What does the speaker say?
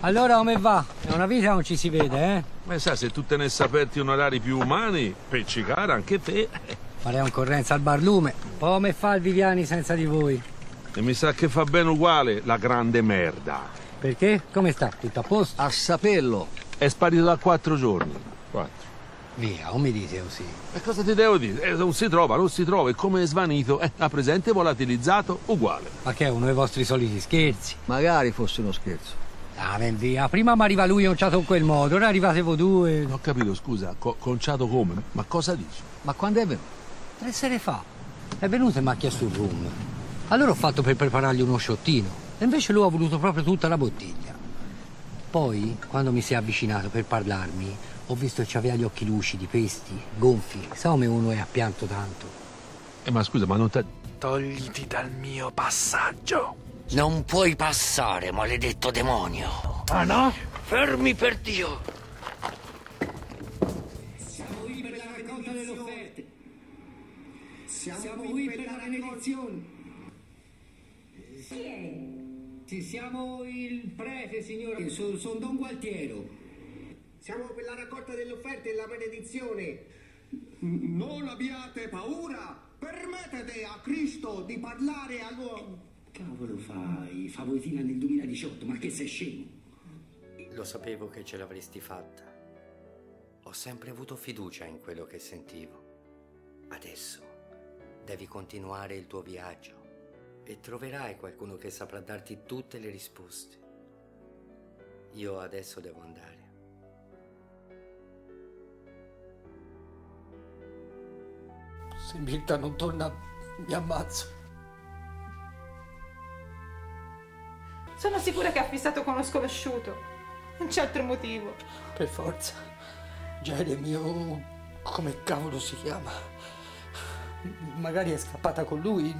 Allora come va? È una vita non ci si vede, eh? Ma sai, se tu tenessi aperti onorari più umani, peccicare anche te. Farei concorrenza al barlume. Come fa il Viviani senza di voi? E mi sa che fa bene uguale la grande merda. Perché? Come sta? Tutto a posto? A saperlo. È sparito da quattro giorni. Quattro. Via, non mi dite così. E cosa ti devo dire? Eh, non si trova, non si trova, è come svanito. Eh, a presente volatilizzato, uguale. Ma che è uno dei vostri soliti scherzi? Magari fosse uno scherzo. Ah, ven via. Prima mi arriva lui conciato in quel modo, ora arrivate voi due. Non ho capito, scusa, co- conciato come? Ma cosa dici? Ma quando è venuto? Tre sere fa. È venuto e mi ha chiesto un rum. Allora ho fatto per preparargli uno sciottino. E invece lui ha voluto proprio tutta la bottiglia. Poi, quando mi si è avvicinato per parlarmi, ho visto che aveva gli occhi lucidi, pesti, gonfi. Sa come uno è a pianto tanto. Eh, ma scusa, ma non ti... Togliti dal mio passaggio. Non puoi passare, maledetto demonio. Ah no? Fermi per Dio. Siamo qui per la raccolta delle offerte. Siamo, qui per la benedizione. Chi è? Sì, siamo il prete, signore. Sono son Don Gualtiero. Siamo per la raccolta delle offerte e la benedizione. Non abbiate paura! Permettete a Cristo di parlare all'uomo. Cavolo fai? Favotina nel 2018, ma che sei scemo? Lo sapevo che ce l'avresti fatta. Ho sempre avuto fiducia in quello che sentivo. Adesso devi continuare il tuo viaggio e troverai qualcuno che saprà darti tutte le risposte. Io adesso devo andare. Se Mirta non torna, mi ammazzo. Sono sicura che ha fissato con uno sconosciuto. Non c'è altro motivo. Per forza. Jeremy o come cavolo si chiama. Magari è scappata con lui.